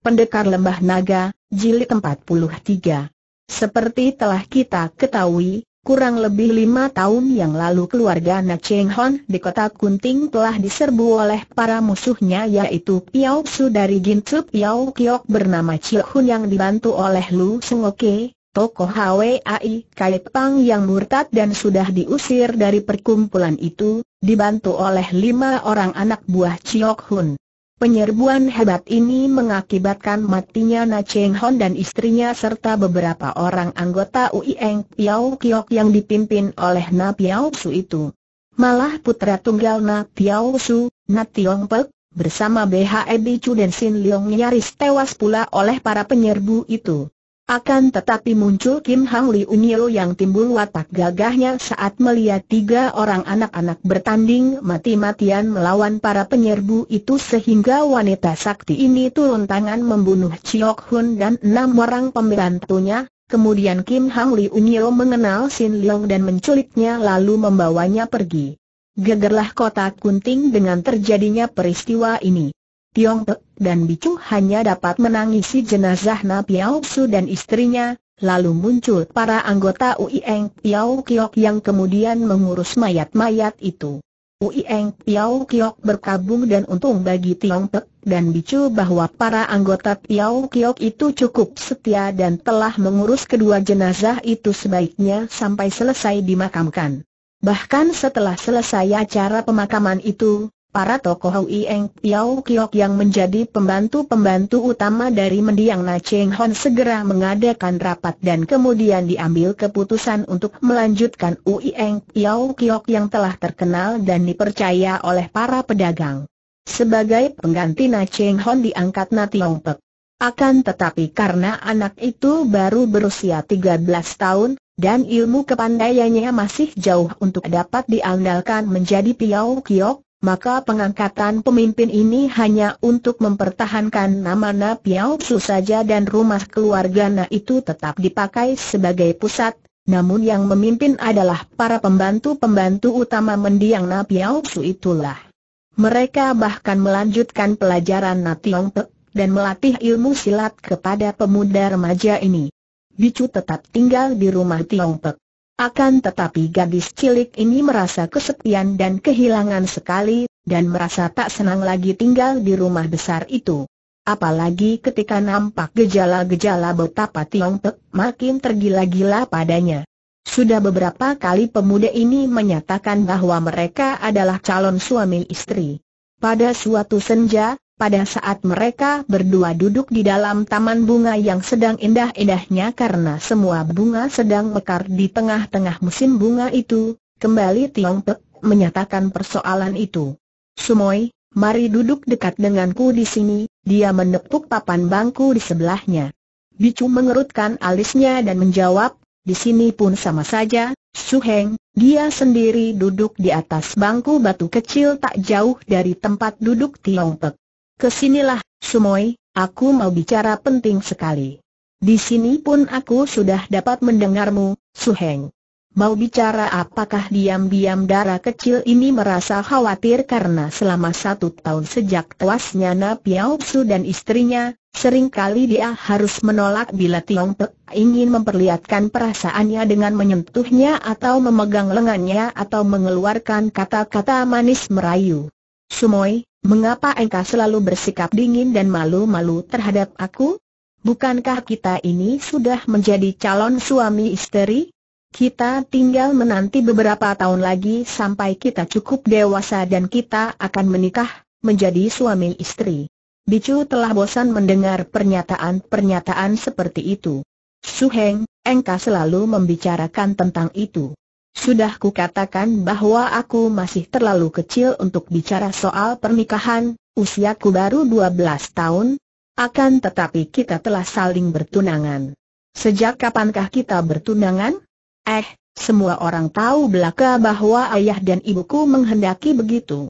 Pendekar Lembah Naga, Jilid 43. Seperti telah kita ketahui, kurang lebih lima tahun yang lalu keluarga Na Cheng Hon di kota Kunting telah diserbu oleh para musuhnya yaitu Piao Su dari Gintu Piao Kiok bernama Chiu Hun yang dibantu oleh Lu Sengoke, tokoh HWAI Kai Pang yang murtad dan sudah diusir dari perkumpulan itu, dibantu oleh lima orang anak buah Chiok Hun. Penyerbuan hebat ini mengakibatkan matinya Na Cheng Hon dan istrinya serta beberapa orang anggota Ui Eng Piao Kiok yang dipimpin oleh Na Piao Su itu. Malah putra tunggal Na Piao Su, Na Tiong Pek, bersama BHE Bicu dan Sin Leong nyaris tewas pula oleh para penyerbu itu. Akan tetapi muncul Kim Hang Li Unyo yang timbul watak gagahnya saat melihat tiga orang anak-anak bertanding mati-matian melawan para penyerbu itu sehingga wanita sakti ini turun tangan membunuh Chiok Hun dan enam orang pembantunya, kemudian Kim Hang Li Unyo mengenal Sin Leong dan menculiknya lalu membawanya pergi. Gegerlah kota Kunting dengan terjadinya peristiwa ini. Tiong Tek dan Bicu hanya dapat menangisi jenazah Na Piao Su dan istrinya, lalu muncul para anggota Ui Eng Piao Kiok yang kemudian mengurus mayat-mayat itu. Ui Eng Piao Kiok berkabung dan untung bagi Tiong Tek dan Bicu bahwa para anggota Piao Kiok itu cukup setia dan telah mengurus kedua jenazah itu sebaiknya sampai selesai dimakamkan. Bahkan setelah selesai acara pemakaman itu, para tokoh Hui Eng Piao Kiok yang menjadi pembantu-pembantu utama dari mendiang Na Cheng Hon segera mengadakan rapat dan kemudian diambil keputusan untuk melanjutkan Eng Piao Kiok yang telah terkenal dan dipercaya oleh para pedagang. Sebagai pengganti Na Cheng Hon diangkat Na Tiong Pek. Akan tetapi karena anak itu baru berusia 13 tahun, dan ilmu kepandaiannya masih jauh untuk dapat diandalkan menjadi Piao Kiok, maka pengangkatan pemimpin ini hanya untuk mempertahankan nama Na Piao Su saja dan rumah keluarga Na itu tetap dipakai sebagai pusat, namun yang memimpin adalah para pembantu-pembantu utama mendiang Na Piao Su itulah. Mereka bahkan melanjutkan pelajaran Na Tiong Pek, dan melatih ilmu silat kepada pemuda remaja ini. Bicu tetap tinggal di rumah Tiong Pek. Akan tetapi gadis cilik ini merasa kesepian dan kehilangan sekali, dan merasa tak senang lagi tinggal di rumah besar itu. Apalagi ketika nampak gejala-gejala betapa Tiong Pek makin tergila-gila padanya. Sudah beberapa kali pemuda ini menyatakan bahwa mereka adalah calon suami istri. Pada suatu senja, pada saat mereka berdua duduk di dalam taman bunga yang sedang indah-indahnya karena semua bunga sedang mekar di tengah-tengah musim bunga itu, kembali Tiong Pek menyatakan persoalan itu. Sumoy, mari duduk dekat denganku di sini, dia menepuk papan bangku di sebelahnya. Bicu mengerutkan alisnya dan menjawab, di sini pun sama saja, Su Heng, dia sendiri duduk di atas bangku batu kecil tak jauh dari tempat duduk Tiong Pek. Ke sinilah, Sumoy, aku mau bicara penting sekali. Di sini pun aku sudah dapat mendengarmu, Suheng. Mau bicara apakah diam-diam darah kecil ini merasa khawatir karena selama satu tahun sejak tewasnya Na Piao Su dan istrinya, sering kali dia harus menolak bila Tiong Pek ingin memperlihatkan perasaannya dengan menyentuhnya atau memegang lengannya atau mengeluarkan kata-kata manis merayu. Sumoy, Mengapa engkau selalu bersikap dingin dan malu-malu terhadap aku? Bukankah kita ini sudah menjadi calon suami istri? Kita tinggal menanti beberapa tahun lagi sampai kita cukup dewasa dan kita akan menikah, menjadi suami istri. Bicu telah bosan mendengar pernyataan-pernyataan seperti itu. Suheng, engkau selalu membicarakan tentang itu. Sudah kukatakan bahwa aku masih terlalu kecil untuk bicara soal pernikahan, usiaku baru 12 tahun, akan tetapi kita telah saling bertunangan. Sejak kapankah kita bertunangan? Eh, semua orang tahu belaka bahwa ayah dan ibuku menghendaki begitu.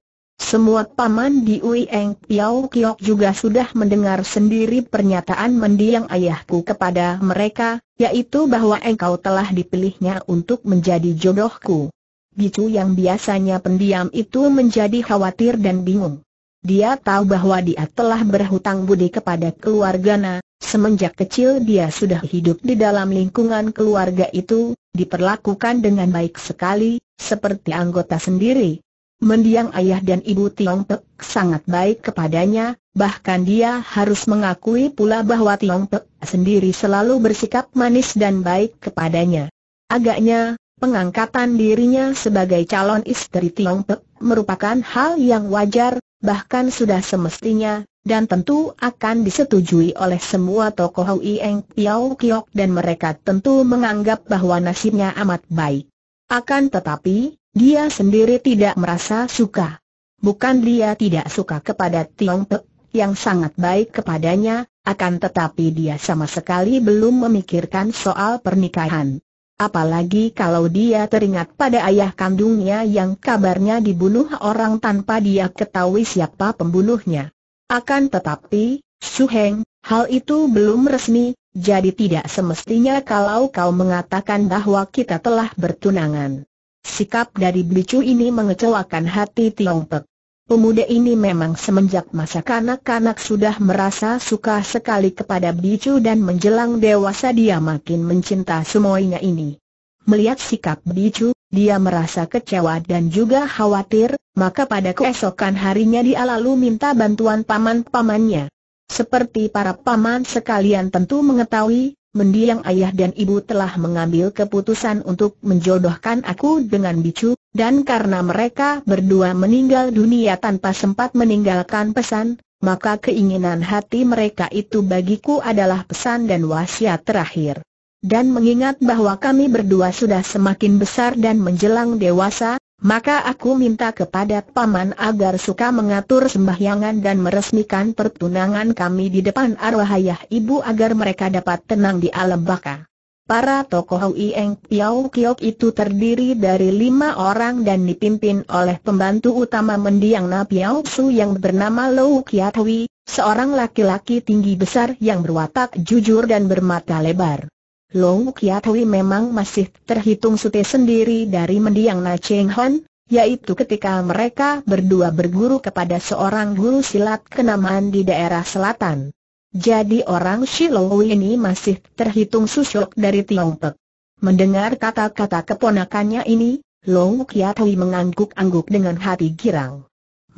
Semua paman di Eng Piao Kiok juga sudah mendengar sendiri pernyataan mendiang ayahku kepada mereka, yaitu bahwa engkau telah dipilihnya untuk menjadi jodohku. Bicu yang biasanya pendiam itu menjadi khawatir dan bingung. dia tahu bahwa dia telah berhutang budi kepada keluarganya, semenjak kecil dia sudah hidup di dalam lingkungan keluarga itu, diperlakukan dengan baik sekali, seperti anggota sendiri. Mendiang ayah dan ibu Tiong Pek sangat baik kepadanya, bahkan dia harus mengakui pula bahwa Tiong Pek sendiri selalu bersikap manis dan baik kepadanya. Agaknya, Pengangkatan dirinya sebagai calon istri Tiong Pek merupakan hal yang wajar, bahkan sudah semestinya, dan tentu akan disetujui oleh semua tokoh Hui Eng Piao Kiok dan mereka tentu menganggap bahwa nasibnya amat baik. Akan tetapi, dia sendiri tidak merasa suka. Bukan dia tidak suka kepada Tiong Pek, yang sangat baik kepadanya, akan tetapi dia sama sekali belum memikirkan soal pernikahan. Apalagi kalau dia teringat pada ayah kandungnya yang kabarnya dibunuh orang tanpa dia ketahui siapa pembunuhnya. Akan tetapi, Su Heng, hal itu belum resmi, jadi tidak semestinya kalau kau mengatakan bahwa kita telah bertunangan. Sikap dari bicu ini mengecewakan hati Tiong Pek. Pemuda ini memang semenjak masa kanak-kanak sudah merasa suka sekali kepada Bicu dan menjelang dewasa dia makin mencinta semuanya ini. Melihat sikap Bicu, dia merasa kecewa dan juga khawatir, maka pada keesokan harinya dia lalu minta bantuan paman-pamannya. Seperti para paman sekalian tentu mengetahui, mendiang ayah dan ibu telah mengambil keputusan untuk menjodohkan aku dengan Bicu, dan karena mereka berdua meninggal dunia tanpa sempat meninggalkan pesan, maka keinginan hati mereka itu bagiku adalah pesan dan wasiat terakhir. Dan mengingat bahwa kami berdua sudah semakin besar dan menjelang dewasa, maka aku minta kepada paman agar suka mengatur sembahyangan dan meresmikan pertunangan kami di depan arwah ayah ibu agar mereka dapat tenang di alam baka. Para tokoh Hui Eng Piao Kiok itu terdiri dari lima orang dan dipimpin oleh pembantu utama mendiang Na Piao Su yang bernama Lou Kiat Hui, seorang laki-laki tinggi besar yang berwatak jujur dan bermata lebar. Long Kiat Hui memang masih terhitung sute sendiri dari mendiang Na Cheng Hon, yaitu ketika mereka berdua berguru kepada seorang guru silat kenamaan di daerah selatan. Jadi orang Shiloi ini masih terhitung susuk dari Tiongpek. Mendengar kata-kata keponakannya ini, Long Kiat Hui mengangguk-angguk dengan hati girang.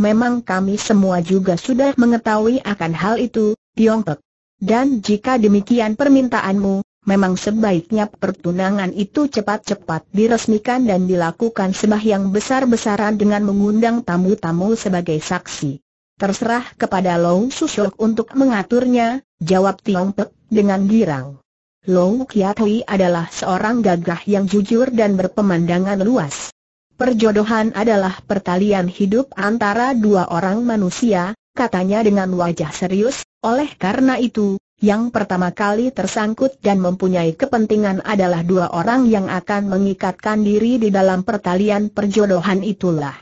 Memang kami semua juga sudah mengetahui akan hal itu, Tiongpek. Dan jika demikian permintaanmu, memang sebaiknya pertunangan itu cepat-cepat diresmikan dan dilakukan sembahyang besar-besaran dengan mengundang tamu-tamu sebagai saksi. Terserah kepada Long Susuk untuk mengaturnya, jawab Tiong Pek dengan girang. Long Kiat Hui adalah seorang gagah yang jujur dan berpemandangan luas. Perjodohan adalah pertalian hidup antara dua orang manusia, katanya dengan wajah serius, oleh karena itu, yang pertama kali tersangkut dan mempunyai kepentingan adalah dua orang yang akan mengikatkan diri di dalam pertalian perjodohan itulah.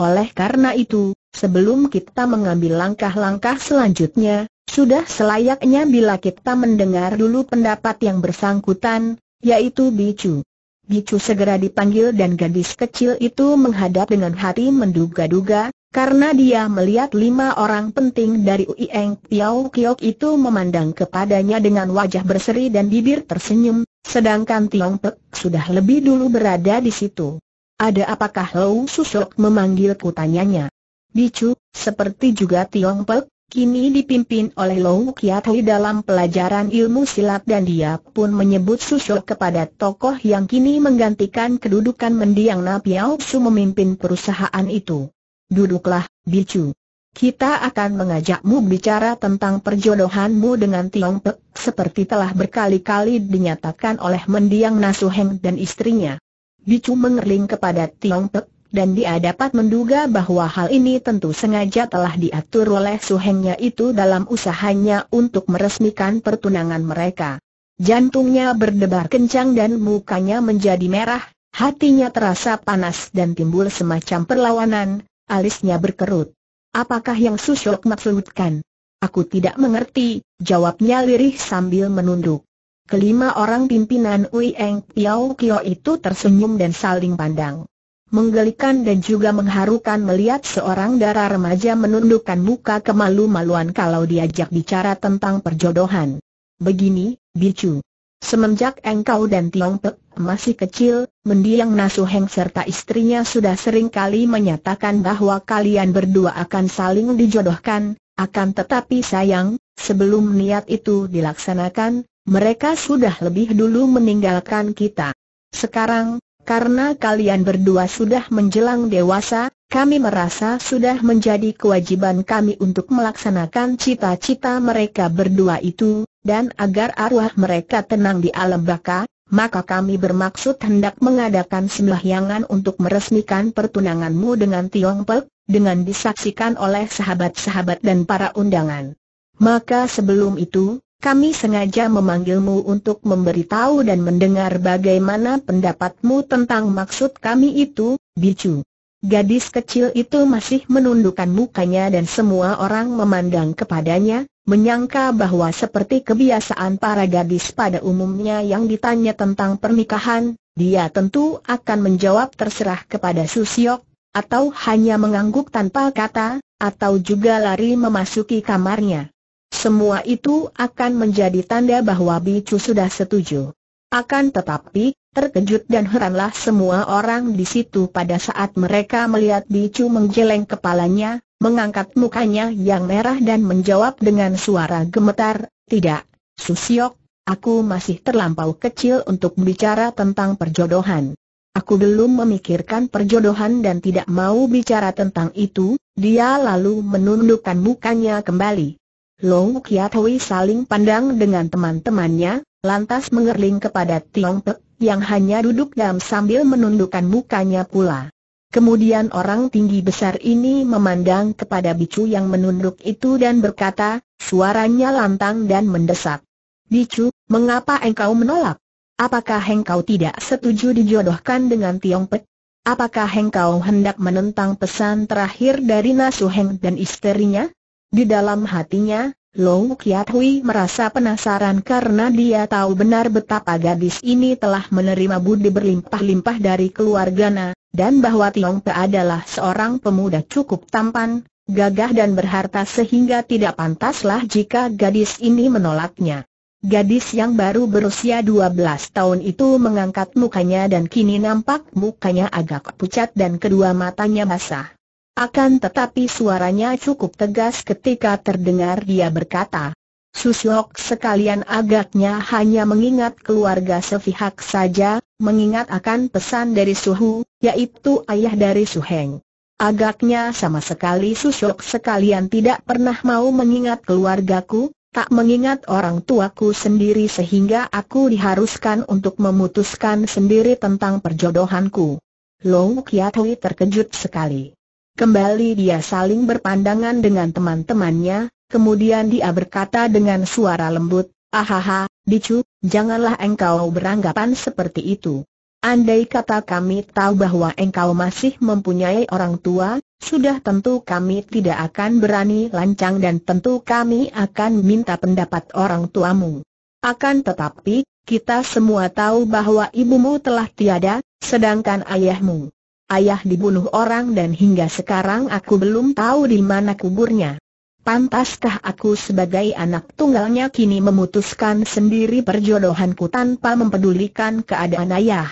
Oleh karena itu, sebelum kita mengambil langkah-langkah selanjutnya, sudah selayaknya bila kita mendengar dulu pendapat yang bersangkutan, yaitu Bicu. Bicu segera dipanggil dan gadis kecil itu menghadap dengan hati menduga-duga, karena dia melihat lima orang penting dari Ui Eng Piao Kiok itu memandang kepadanya dengan wajah berseri dan bibir tersenyum, sedangkan Tiong Pek sudah lebih dulu berada di situ. Ada apakah Lou Susok memanggil kutanyanya? Bicu, seperti juga Tiong Pek, kini dipimpin oleh Lou Kiat Hui dalam pelajaran ilmu silat dan dia pun menyebut Susok kepada tokoh yang kini menggantikan kedudukan mendiang Na Piao Su memimpin perusahaan itu. Duduklah, Bicu. Kita akan mengajakmu bicara tentang perjodohanmu dengan Tiong Pek, seperti telah berkali-kali dinyatakan oleh mendiang Nasuheng dan istrinya. Bicu mengerling kepada Tiong Pek, dan dia dapat menduga bahwa hal ini tentu sengaja telah diatur oleh suhengnya itu dalam usahanya untuk meresmikan pertunangan mereka. Jantungnya berdebar kencang dan mukanya menjadi merah, hatinya terasa panas dan timbul semacam perlawanan, alisnya berkerut. Apakah yang Susyok maksudkan? Aku tidak mengerti, jawabnya lirih sambil menunduk. Kelima orang pimpinan Ui Eng Piao Kio itu tersenyum dan saling pandang. menggelikan dan juga mengharukan melihat seorang darah remaja menundukkan muka kemalu-maluan kalau diajak bicara tentang perjodohan. Begini, Bicu. Semenjak engkau dan Tiong Pek masih kecil, mendiang Nasu Heng serta istrinya sudah sering kali menyatakan bahwa kalian berdua akan saling dijodohkan, akan tetapi sayang, sebelum niat itu dilaksanakan, mereka sudah lebih dulu meninggalkan kita. Sekarang, karena kalian berdua sudah menjelang dewasa, kami merasa sudah menjadi kewajiban kami untuk melaksanakan cita-cita mereka berdua itu, dan agar arwah mereka tenang di alam baka, maka kami bermaksud hendak mengadakan sembahyangan untuk meresmikan pertunanganmu dengan Tiong Pek, dengan disaksikan oleh sahabat-sahabat dan para undangan. Maka sebelum itu, kami sengaja memanggilmu untuk memberitahu dan mendengar bagaimana pendapatmu tentang maksud kami itu, Bicu. Gadis kecil itu masih menundukkan mukanya dan semua orang memandang kepadanya, menyangka bahwa seperti kebiasaan para gadis pada umumnya yang ditanya tentang pernikahan, dia tentu akan menjawab terserah kepada Susyok, atau hanya mengangguk tanpa kata, atau juga lari memasuki kamarnya. Semua itu akan menjadi tanda bahwa Bicu sudah setuju. Akan tetapi, terkejut dan heranlah semua orang di situ pada saat mereka melihat Bicu menggeleng kepalanya, mengangkat mukanya yang merah dan menjawab dengan suara gemetar, tidak, Susyok, aku masih terlampau kecil untuk bicara tentang perjodohan. Aku belum memikirkan perjodohan dan tidak mau bicara tentang itu, dia lalu menundukkan mukanya kembali. Long Kiat Hui saling pandang dengan teman-temannya, lantas mengerling kepada Tiong Pek, yang hanya duduk diam sambil menundukkan mukanya pula. Kemudian orang tinggi besar ini memandang kepada bicu yang menunduk itu dan berkata, suaranya lantang dan mendesak. Bicu, mengapa engkau menolak? Apakah engkau tidak setuju dijodohkan dengan Tiong Pek? Apakah engkau hendak menentang pesan terakhir dari Nasuheng dan istrinya? Di dalam hatinya, Long Kiat Hui merasa penasaran karena dia tahu benar betapa gadis ini telah menerima budi berlimpah-limpah dari keluarganya, dan bahwa Tiong Pe adalah seorang pemuda cukup tampan, gagah dan berharta sehingga tidak pantaslah jika gadis ini menolaknya. Gadis yang baru berusia 12 tahun itu mengangkat mukanya dan kini nampak mukanya agak pucat dan kedua matanya basah. Akan tetapi suaranya cukup tegas ketika terdengar dia berkata, Susyok sekalian agaknya hanya mengingat keluarga sepihak saja, mengingat akan pesan dari Suhu, yaitu ayah dari Suheng. Agaknya sama sekali Susyok sekalian tidak pernah mau mengingat keluargaku, tak mengingat orang tuaku sendiri sehingga aku diharuskan untuk memutuskan sendiri tentang perjodohanku. Long Kiatui terkejut sekali. Kembali dia saling berpandangan dengan teman-temannya, kemudian dia berkata dengan suara lembut, Ahaha, Bicu, janganlah engkau beranggapan seperti itu. Andai kata kami tahu bahwa engkau masih mempunyai orang tua, sudah tentu kami tidak akan berani lancang dan tentu kami akan minta pendapat orang tuamu. Akan tetapi, kita semua tahu bahwa ibumu telah tiada, sedangkan ayahmu ayah dibunuh orang dan hingga sekarang aku belum tahu di mana kuburnya. Pantaskah aku sebagai anak tunggalnya kini memutuskan sendiri perjodohanku tanpa mempedulikan keadaan ayah?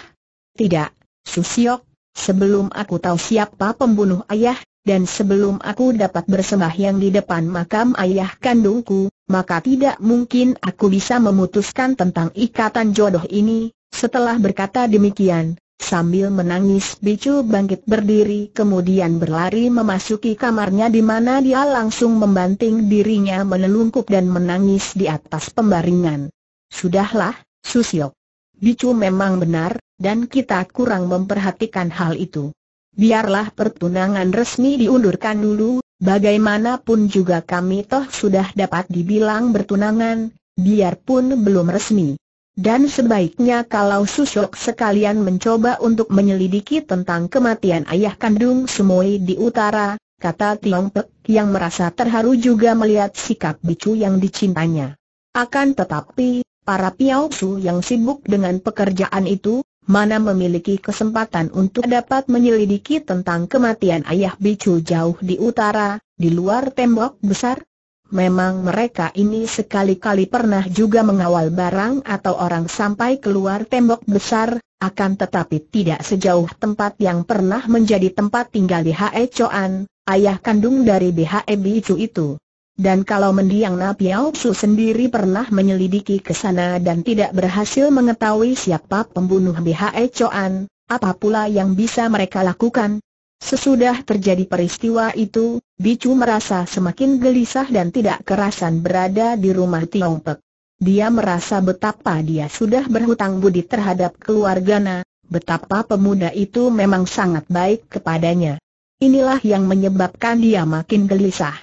Tidak, Susiok, sebelum aku tahu siapa pembunuh ayah, dan sebelum aku dapat bersembahyang di depan makam ayah kandungku, maka tidak mungkin aku bisa memutuskan tentang ikatan jodoh ini. Setelah berkata demikian, Sambil menangis Bicu bangkit berdiri kemudian berlari memasuki kamarnya di mana dia langsung membanting dirinya menelungkup dan menangis di atas pembaringan. Sudahlah, Susyok. Bicu memang benar, dan kita kurang memperhatikan hal itu. Biarlah pertunangan resmi diundurkan dulu, bagaimanapun juga kami toh sudah dapat dibilang bertunangan, biarpun belum resmi. Dan sebaiknya kalau Susok sekalian mencoba untuk menyelidiki tentang kematian ayah kandung Sumoi di utara, kata Tiong Pek yang merasa terharu juga melihat sikap bicu yang dicintanya. Akan tetapi, para Piao Su yang sibuk dengan pekerjaan itu, mana memiliki kesempatan untuk dapat menyelidiki tentang kematian ayah bicu jauh di utara, di luar tembok besar? Memang mereka ini sekali-kali pernah juga mengawal barang atau orang sampai keluar tembok besar, akan tetapi tidak sejauh tempat yang pernah menjadi tempat tinggal di Hae Choan, ayah kandung dari BHE Bicu itu. Dan kalau mendiang Napiao Su sendiri pernah menyelidiki ke sana dan tidak berhasil mengetahui siapa pembunuh BHE Choan, apa pula yang bisa mereka lakukan? Sesudah terjadi peristiwa itu, Bicu merasa semakin gelisah dan tidak kerasan berada di rumah Tiong Pek. Dia merasa betapa dia sudah berhutang budi terhadap keluarganya, betapa pemuda itu memang sangat baik kepadanya. Inilah yang menyebabkan dia makin gelisah.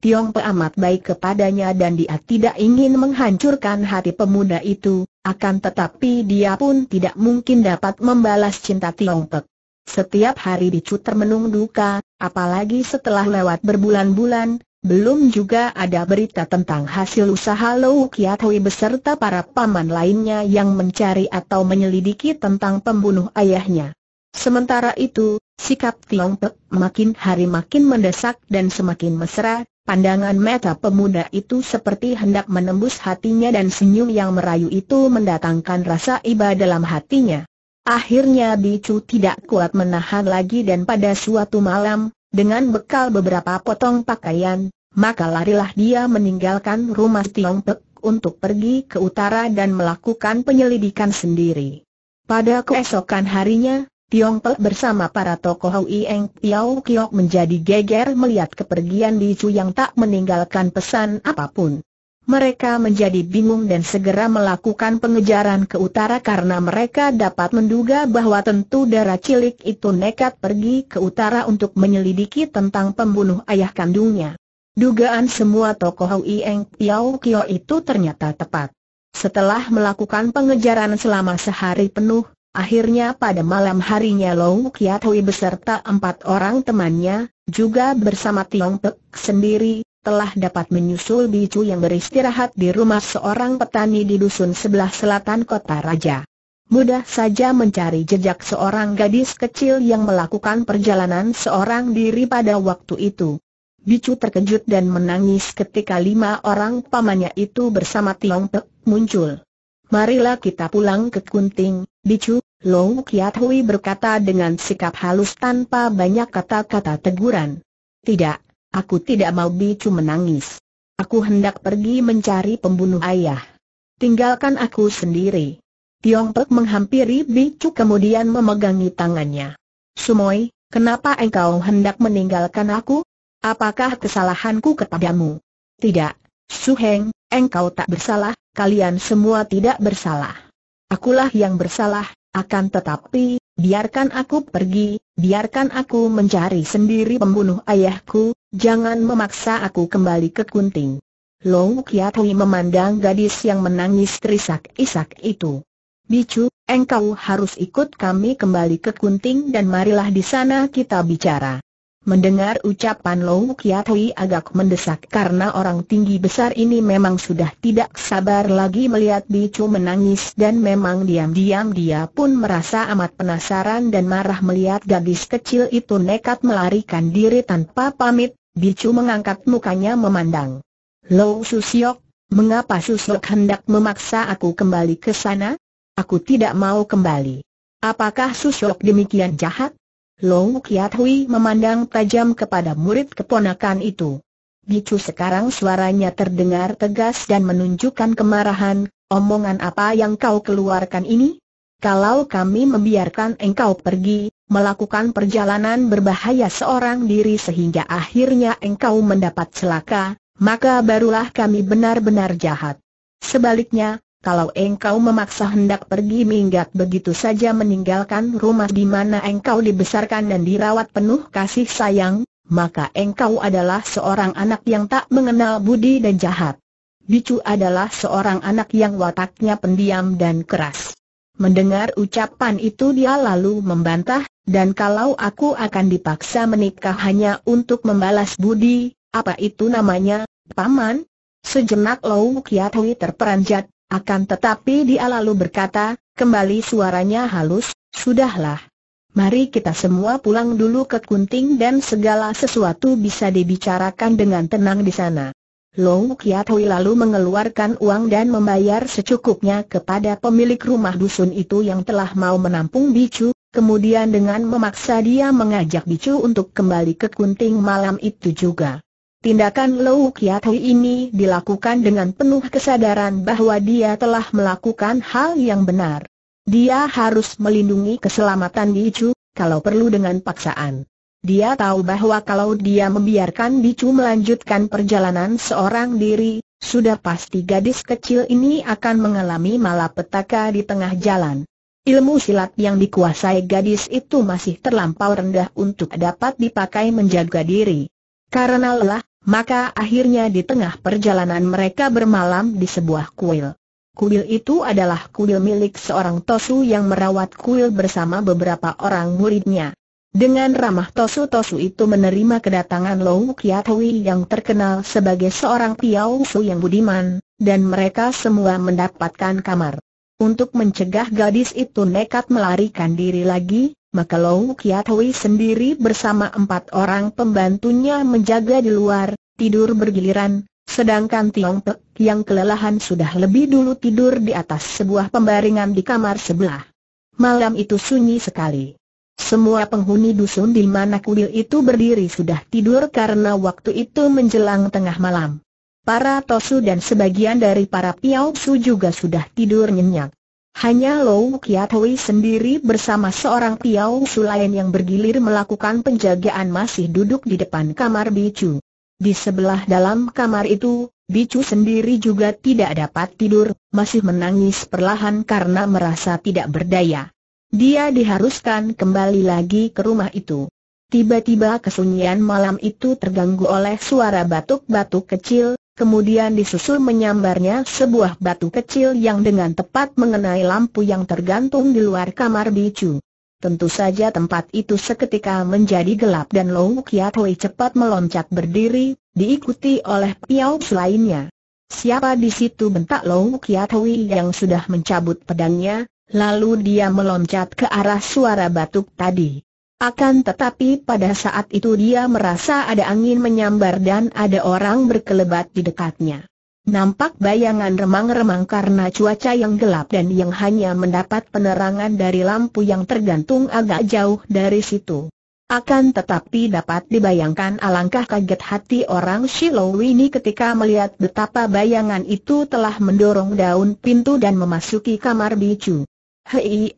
Tiong Pe amat baik kepadanya dan dia tidak ingin menghancurkan hati pemuda itu, akan tetapi dia pun tidak mungkin dapat membalas cinta Tiong Pe. Setiap hari dicu termenung duka, apalagi setelah lewat berbulan-bulan, belum juga ada berita tentang hasil usaha Lou Kiat Hui beserta para paman lainnya yang mencari atau menyelidiki tentang pembunuh ayahnya. Sementara itu, sikap Tiong Pek makin hari makin mendesak dan semakin mesra, Pandangan mata pemuda itu seperti hendak menembus hatinya dan senyum yang merayu itu mendatangkan rasa iba dalam hatinya. Akhirnya Bicu tidak kuat menahan lagi dan pada suatu malam, dengan bekal beberapa potong pakaian, maka larilah dia meninggalkan rumah Tiong Pek untuk pergi ke utara dan melakukan penyelidikan sendiri. Pada keesokan harinya, Tiong Pek bersama para tokoh Hui Eng Piao Kiok menjadi geger melihat kepergian Chu yang tak meninggalkan pesan apa pun. Mereka menjadi bingung dan segera melakukan pengejaran ke utara karena mereka dapat menduga bahwa tentu darah cilik itu nekat pergi ke utara untuk menyelidiki tentang pembunuh ayah kandungnya. Dugaan semua tokoh Eng Piao Kiok itu ternyata tepat. Setelah melakukan pengejaran selama sehari penuh, Akhirnya pada malam harinya Long Kiat Hui beserta empat orang temannya, juga bersama Tiong Pek sendiri, telah dapat menyusul Bicu yang beristirahat di rumah seorang petani di dusun sebelah selatan kota Raja. Mudah saja mencari jejak seorang gadis kecil yang melakukan perjalanan seorang diri pada waktu itu. Bicu terkejut dan menangis ketika lima orang pamannya itu bersama Tiong Pek muncul. Marilah kita pulang ke Kunting, Bicu, Long Kiat Hui berkata dengan sikap halus tanpa banyak kata-kata teguran. Tidak, aku tidak mau bicu menangis. Aku hendak pergi mencari pembunuh ayah. Tinggalkan aku sendiri. Tiong Pek menghampiri bicu kemudian memegangi tangannya. Sumoy, kenapa engkau hendak meninggalkan aku? Apakah kesalahanku kepadamu? Tidak, Su Heng, engkau tak bersalah, kalian semua tidak bersalah. Akulah yang bersalah, akan tetapi, biarkan aku pergi, biarkan aku mencari sendiri pembunuh ayahku, jangan memaksa aku kembali ke Kunting. Long Kiat Hui memandang gadis yang menangis terisak-isak itu. Bicu, engkau harus ikut kami kembali ke Kunting dan marilah di sana kita bicara. Mendengar ucapan Long Kiat Hui agak mendesak karena orang tinggi besar ini memang sudah tidak sabar lagi melihat Bicu menangis dan memang diam-diam dia pun merasa amat penasaran dan marah melihat gadis kecil itu nekat melarikan diri tanpa pamit, Bicu mengangkat mukanya memandang. Lo Susiok, mengapa Susiok hendak memaksa aku kembali ke sana? Aku tidak mau kembali. Apakah Susiok demikian jahat? Long Kiat Hui memandang tajam kepada murid keponakan itu. Bicu sekarang suaranya terdengar tegas dan menunjukkan kemarahan, omongan apa yang kau keluarkan ini? Kalau kami membiarkan engkau pergi, melakukan perjalanan berbahaya seorang diri sehingga akhirnya engkau mendapat celaka, maka barulah kami benar-benar jahat. Sebaliknya, kalau engkau memaksa hendak pergi minggat begitu saja meninggalkan rumah di mana engkau dibesarkan dan dirawat penuh kasih sayang, maka engkau adalah seorang anak yang tak mengenal budi dan jahat. Bicu adalah seorang anak yang wataknya pendiam dan keras. Mendengar ucapan itu dia lalu membantah, dan kalau aku akan dipaksa menikah hanya untuk membalas budi, apa itu namanya, paman? Sejenak Lau Kiat Hui terperanjat, akan tetapi dia lalu berkata, Kembali suaranya halus, sudahlah. Mari kita semua pulang dulu ke Kunting dan segala sesuatu bisa dibicarakan dengan tenang di sana. Long Kiat Hui lalu mengeluarkan uang dan membayar secukupnya kepada pemilik rumah dusun itu yang telah mau menampung Bicu, kemudian dengan memaksa dia mengajak Bicu untuk kembali ke Kunting malam itu juga. Tindakan Lou Kiat Hui ini dilakukan dengan penuh kesadaran bahwa dia telah melakukan hal yang benar. Dia harus melindungi keselamatan Bicu, kalau perlu dengan paksaan. Dia tahu bahwa kalau dia membiarkan Bicu melanjutkan perjalanan seorang diri, sudah pasti gadis kecil ini akan mengalami malapetaka di tengah jalan. Ilmu silat yang dikuasai gadis itu masih terlampau rendah untuk dapat dipakai menjaga diri. Karena lelah, maka akhirnya di tengah perjalanan mereka bermalam di sebuah kuil. Kuil itu adalah kuil milik seorang Tosu yang merawat kuil bersama beberapa orang muridnya. Dengan ramah Tosu-Tosu itu menerima kedatangan Lou Kiatwi yang terkenal sebagai seorang Piao Su yang budiman, dan mereka semua mendapatkan kamar. Untuk mencegah gadis itu nekat melarikan diri lagi, maka Long Kiat Hui sendiri bersama empat orang pembantunya menjaga di luar, tidur bergiliran, sedangkan Tiong Pek yang kelelahan sudah lebih dulu tidur di atas sebuah pembaringan di kamar sebelah. Malam itu sunyi sekali. Semua penghuni dusun di mana kuil itu berdiri sudah tidur karena waktu itu menjelang tengah malam. Para Tosu dan sebagian dari para Piao Su juga sudah tidur nyenyak. Hanya Lou Kiat Hui sendiri bersama seorang Piao Sulayan yang bergilir melakukan penjagaan masih duduk di depan kamar Bicu. Di sebelah dalam kamar itu, Bicu sendiri juga tidak dapat tidur, masih menangis perlahan karena merasa tidak berdaya. Dia diharuskan kembali lagi ke rumah itu. Tiba-tiba kesunyian malam itu terganggu oleh suara batuk-batuk kecil, kemudian disusul menyambarnya sebuah batu kecil yang dengan tepat mengenai lampu yang tergantung di luar kamar bicu. Tentu saja tempat itu seketika menjadi gelap dan Lou Kiat Hui cepat meloncat berdiri, diikuti oleh Piao lainnya. Siapa di situ bentak Lou Kiat Hui yang sudah mencabut pedangnya, lalu dia meloncat ke arah suara batuk tadi. Akan tetapi pada saat itu dia merasa ada angin menyambar dan ada orang berkelebat di dekatnya. Nampak bayangan remang-remang karena cuaca yang gelap dan yang hanya mendapat penerangan dari lampu yang tergantung agak jauh dari situ. Akan tetapi dapat dibayangkan alangkah kaget hati orang Shiloh ini ketika melihat betapa bayangan itu telah mendorong daun pintu dan memasuki kamar bicu. Hei,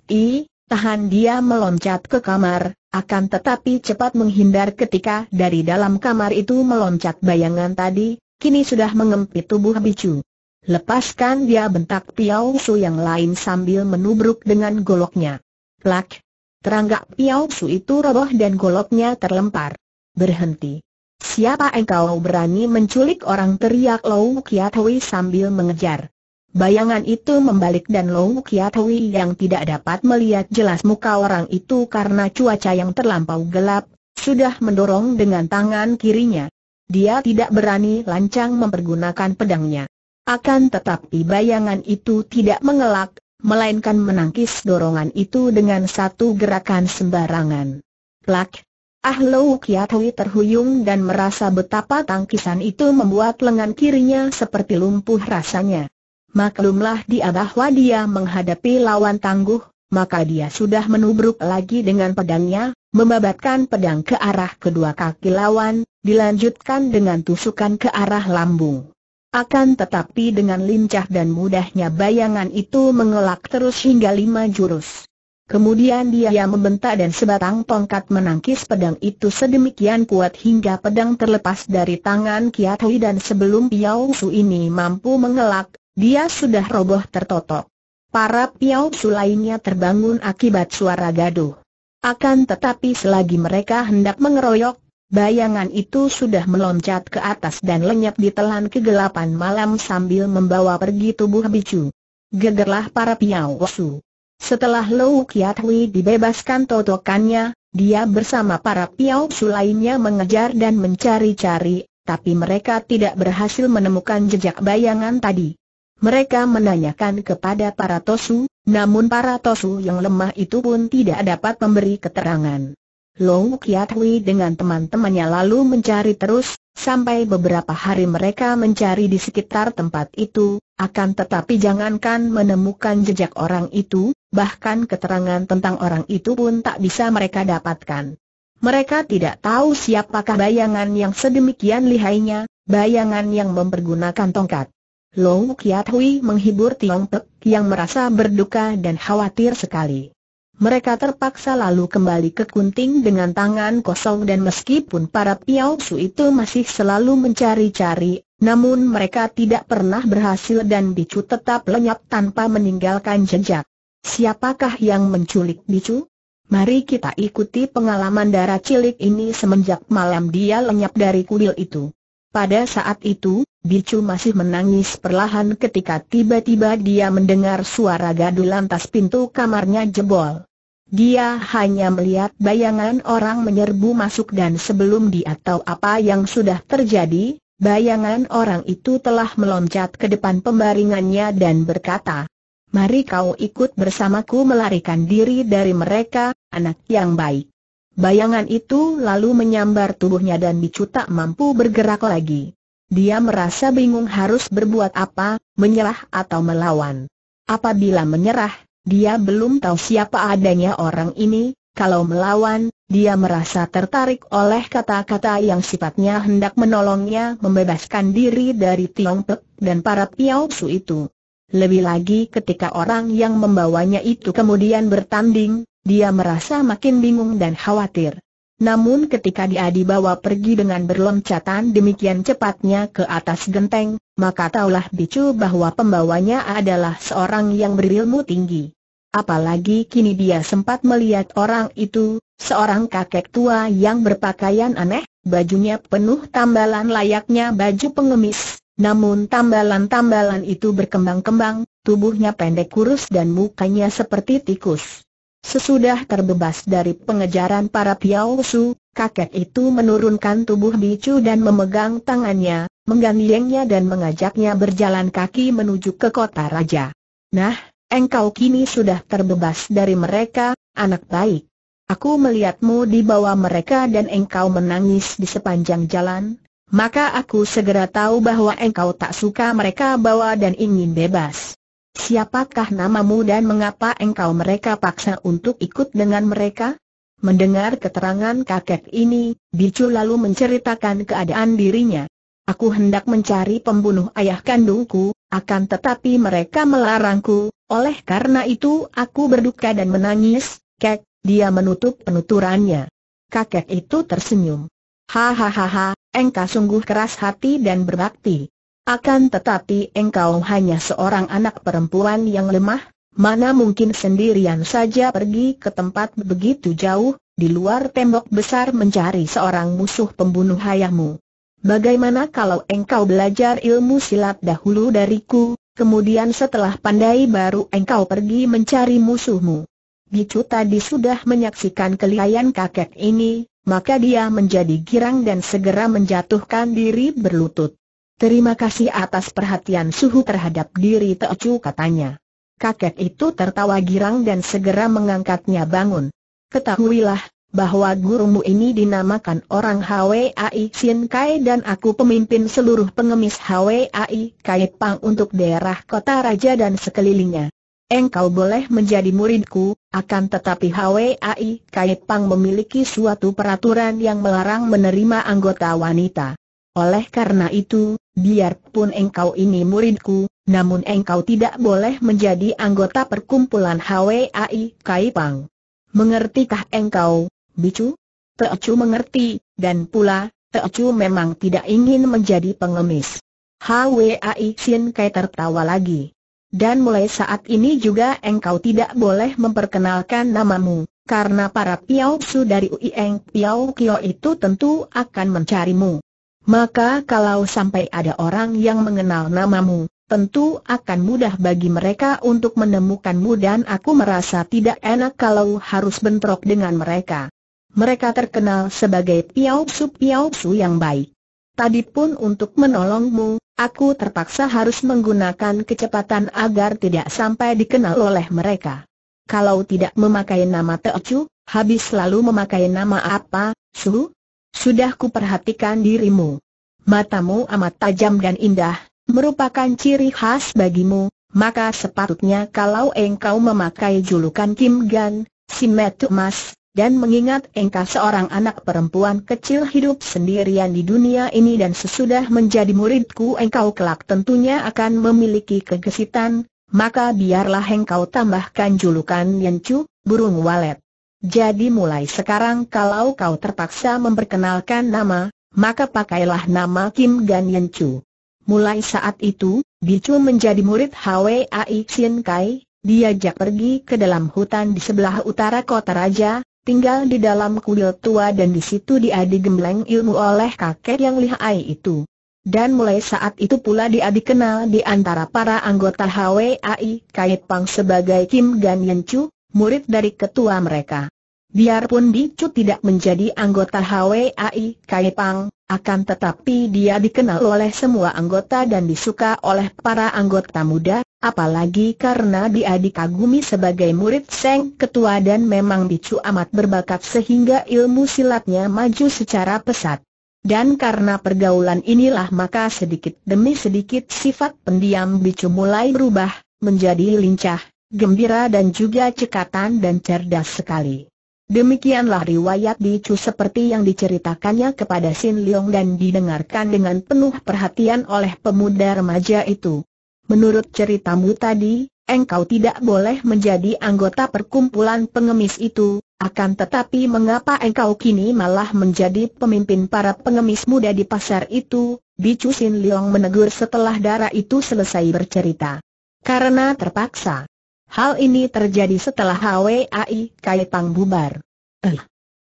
tahan dia meloncat ke kamar, akan tetapi cepat menghindar ketika dari dalam kamar itu meloncat bayangan tadi, kini sudah mengempit tubuh bicu. Lepaskan dia bentak Piao Su yang lain sambil menubruk dengan goloknya. Plak! Teranggak Piao Su itu roboh dan goloknya terlempar. Berhenti. Siapa engkau berani menculik orang teriak Lou Kiat Hui sambil mengejar. Bayangan itu membalik dan Long Hui yang tidak dapat melihat jelas muka orang itu karena cuaca yang terlampau gelap, sudah mendorong dengan tangan kirinya. Dia tidak berani lancang mempergunakan pedangnya. Akan tetapi bayangan itu tidak mengelak, melainkan menangkis dorongan itu dengan satu gerakan sembarangan. Plak! Ah Lou Hui terhuyung dan merasa betapa tangkisan itu membuat lengan kirinya seperti lumpuh rasanya. Maklumlah dia bahwa dia menghadapi lawan tangguh, maka dia sudah menubruk lagi dengan pedangnya, membabatkan pedang ke arah kedua kaki lawan, dilanjutkan dengan tusukan ke arah lambung. Akan tetapi dengan lincah dan mudahnya bayangan itu mengelak terus hingga lima jurus. Kemudian dia membentak dan sebatang tongkat menangkis pedang itu sedemikian kuat hingga pedang terlepas dari tangan Kiatui dan sebelum Piao Su ini mampu mengelak, dia sudah roboh tertotok. Para piau lainnya terbangun akibat suara gaduh. Akan tetapi selagi mereka hendak mengeroyok, bayangan itu sudah meloncat ke atas dan lenyap di telan kegelapan malam sambil membawa pergi tubuh bicu. Gegerlah para piau su. Setelah Lou Kiat Hui dibebaskan totokannya, dia bersama para piau lainnya mengejar dan mencari-cari, tapi mereka tidak berhasil menemukan jejak bayangan tadi. Mereka menanyakan kepada para Tosu, namun para tosu yang lemah itu pun tidak dapat memberi keterangan. Long Kiat dengan teman-temannya lalu mencari terus, sampai beberapa hari mereka mencari di sekitar tempat itu, akan tetapi jangankan menemukan jejak orang itu, bahkan keterangan tentang orang itu pun tak bisa mereka dapatkan. Mereka tidak tahu siapakah bayangan yang sedemikian lihainya, bayangan yang mempergunakan tongkat. Long Kiat Hui menghibur Tiong Pek yang merasa berduka dan khawatir sekali. Mereka terpaksa lalu kembali ke Kunting dengan tangan kosong dan meskipun para Piao Su itu masih selalu mencari-cari, namun mereka tidak pernah berhasil dan Bicu tetap lenyap tanpa meninggalkan jejak. Siapakah yang menculik Bicu? Mari kita ikuti pengalaman darah cilik ini semenjak malam dia lenyap dari kuil itu. Pada saat itu, Bicu masih menangis perlahan ketika tiba-tiba dia mendengar suara gaduh lantas pintu kamarnya jebol. Dia hanya melihat bayangan orang menyerbu masuk dan sebelum dia tahu apa yang sudah terjadi, bayangan orang itu telah meloncat ke depan pembaringannya dan berkata, Mari kau ikut bersamaku melarikan diri dari mereka, anak yang baik. Bayangan itu lalu menyambar tubuhnya dan Bicu tak mampu bergerak lagi. Dia merasa bingung harus berbuat apa, menyerah atau melawan. Apabila menyerah, dia belum tahu siapa adanya orang ini, kalau melawan, dia merasa tertarik oleh kata-kata yang sifatnya hendak menolongnya membebaskan diri dari Tiong Pek dan para Piao Su itu. Lebih lagi ketika orang yang membawanya itu kemudian bertanding, dia merasa makin bingung dan khawatir. Namun ketika dia dibawa pergi dengan berloncatan demikian cepatnya ke atas genteng, maka taulah bicu bahwa pembawanya adalah seorang yang berilmu tinggi. Apalagi kini dia sempat melihat orang itu, seorang kakek tua yang berpakaian aneh, bajunya penuh tambalan layaknya baju pengemis, namun tambalan-tambalan itu berkembang-kembang, tubuhnya pendek kurus dan mukanya seperti tikus. Sesudah terbebas dari pengejaran para Piao Su, kakek itu menurunkan tubuh bicu dan memegang tangannya, menggandengnya dan mengajaknya berjalan kaki menuju ke kota raja. Nah, engkau kini sudah terbebas dari mereka, anak baik. Aku melihatmu di bawah mereka dan engkau menangis di sepanjang jalan, maka aku segera tahu bahwa engkau tak suka mereka bawa dan ingin bebas. Siapakah namamu dan mengapa engkau mereka paksa untuk ikut dengan mereka? Mendengar keterangan kakek ini, Bicu lalu menceritakan keadaan dirinya. Aku hendak mencari pembunuh ayah kandungku, akan tetapi mereka melarangku, oleh karena itu aku berduka dan menangis, kek, dia menutup penuturannya. Kakek itu tersenyum. Hahaha, engkau sungguh keras hati dan berbakti. Akan tetapi engkau hanya seorang anak perempuan yang lemah, mana mungkin sendirian saja pergi ke tempat begitu jauh, di luar tembok besar mencari seorang musuh pembunuh ayahmu. Bagaimana kalau engkau belajar ilmu silat dahulu dariku, kemudian setelah pandai baru engkau pergi mencari musuhmu? Bicu tadi sudah menyaksikan kelihayan kakek ini, maka dia menjadi girang dan segera menjatuhkan diri berlutut. Terima kasih atas perhatian suhu terhadap diri Teocu katanya. Kakek itu tertawa girang dan segera mengangkatnya bangun. Ketahuilah, bahwa gurumu ini dinamakan orang HWAI Sin Kai dan aku pemimpin seluruh pengemis HWAI Kai Pang untuk daerah kota raja dan sekelilingnya. Engkau boleh menjadi muridku, akan tetapi HWAI Kai Pang memiliki suatu peraturan yang melarang menerima anggota wanita. Oleh karena itu, biarpun engkau ini muridku, namun engkau tidak boleh menjadi anggota perkumpulan HWAI Kaipang. Mengertikah engkau, Bicu? Teocu mengerti, dan pula, Teocu memang tidak ingin menjadi pengemis. HWAI Sin Kai tertawa lagi. Dan mulai saat ini juga engkau tidak boleh memperkenalkan namamu, karena para Piao Su dari Uieng Piao Kio itu tentu akan mencarimu. Maka kalau sampai ada orang yang mengenal namamu, tentu akan mudah bagi mereka untuk menemukanmu dan aku merasa tidak enak kalau harus bentrok dengan mereka. Mereka terkenal sebagai Piao Su Piao Su yang baik. Tadi pun untuk menolongmu, Aku terpaksa harus menggunakan kecepatan agar tidak sampai dikenal oleh mereka. Kalau tidak memakai nama Teocu, habis lalu memakai nama apa, Su? Sudah kuperhatikan dirimu. Matamu amat tajam dan indah, merupakan ciri khas bagimu, maka sepatutnya kalau engkau memakai julukan Kim Gan, si Metu Mas, dan mengingat engkau seorang anak perempuan kecil hidup sendirian di dunia ini dan sesudah menjadi muridku engkau kelak tentunya akan memiliki kegesitan, maka biarlah engkau tambahkan julukan Yancu, burung walet. Jadi mulai sekarang kalau kau terpaksa memperkenalkan nama, maka pakailah nama Kim Gan Yancu. Mulai saat itu, Bicu menjadi murid Hwai Sin Kai, diajak pergi ke dalam hutan di sebelah utara kota raja, tinggal di dalam kuil tua dan di situ dia digembleng ilmu oleh kakek yang lihai itu. Dan mulai saat itu pula dia dikenal di antara para anggota HWAI Kait Pang sebagai Kim Gan Yen Chu, murid dari ketua mereka. Biarpun Chu tidak menjadi anggota HWAI Kait Pang, akan tetapi dia dikenal oleh semua anggota dan disuka oleh para anggota muda, apalagi karena dia dikagumi sebagai murid Seng Ketua dan memang Bicu amat berbakat sehingga ilmu silatnya maju secara pesat. Dan karena pergaulan inilah maka sedikit demi sedikit sifat pendiam Bicu mulai berubah, menjadi lincah, gembira dan juga cekatan dan cerdas sekali. Demikianlah riwayat Bicu seperti yang diceritakannya kepada Sin Leong dan didengarkan dengan penuh perhatian oleh pemuda remaja itu. Menurut ceritamu tadi, engkau tidak boleh menjadi anggota perkumpulan pengemis itu, akan tetapi mengapa engkau kini malah menjadi pemimpin para pengemis muda di pasar itu? Bicu Sin Leong menegur setelah darah itu selesai bercerita. Karena terpaksa. Hal ini terjadi setelah HWAI Kaipang bubar. Eh,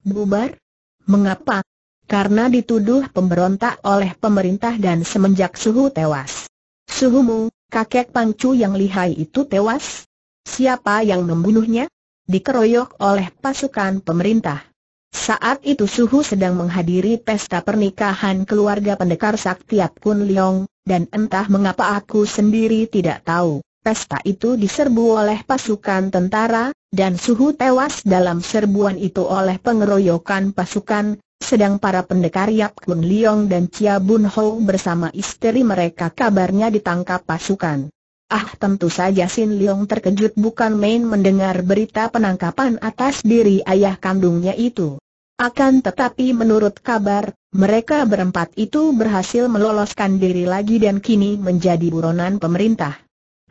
bubar? Mengapa? Karena dituduh pemberontak oleh pemerintah dan semenjak suhu tewas. Suhumu, kakek Pangcu yang lihai itu tewas? Siapa yang membunuhnya? Dikeroyok oleh pasukan pemerintah. Saat itu Suhu sedang menghadiri pesta pernikahan keluarga pendekar Saktiat Kun Leong, dan entah mengapa aku sendiri tidak tahu. Pesta itu diserbu oleh pasukan tentara, dan Suhu tewas dalam serbuan itu oleh pengeroyokan pasukan, sedang para pendekar Yap Kun Liong dan Chia Bun Ho bersama istri mereka kabarnya ditangkap pasukan. Ah tentu saja Sin Leong terkejut bukan main mendengar berita penangkapan atas diri ayah kandungnya itu. Akan tetapi menurut kabar, mereka berempat itu berhasil meloloskan diri lagi dan kini menjadi buronan pemerintah